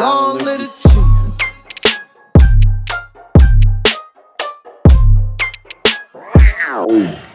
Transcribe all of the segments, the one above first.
Long little chief. Wow.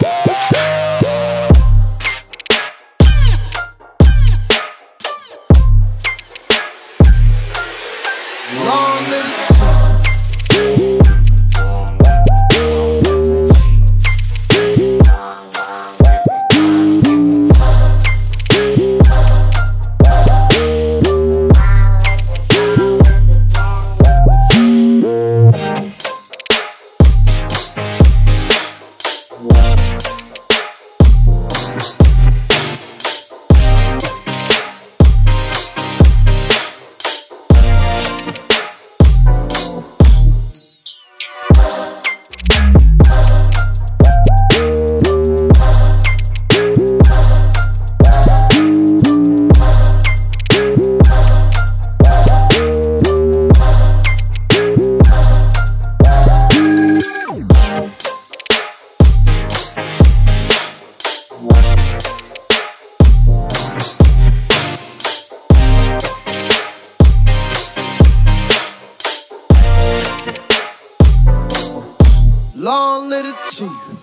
Long live the chief.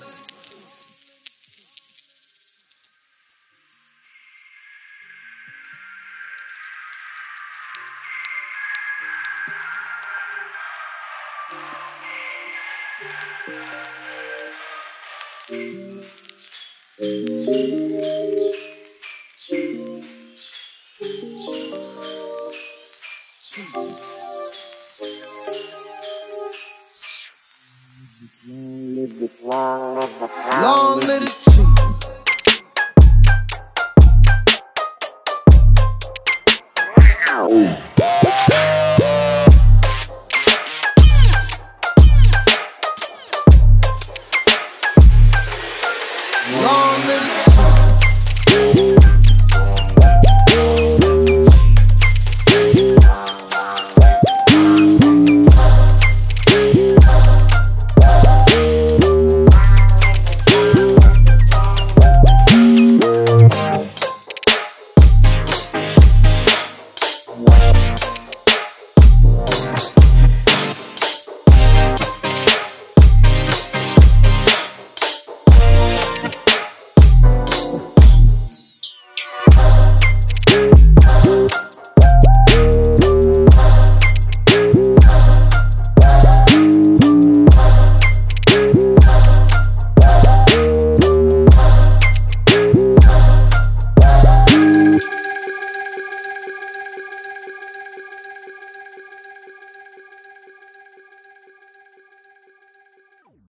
Long little chief. Oh. Long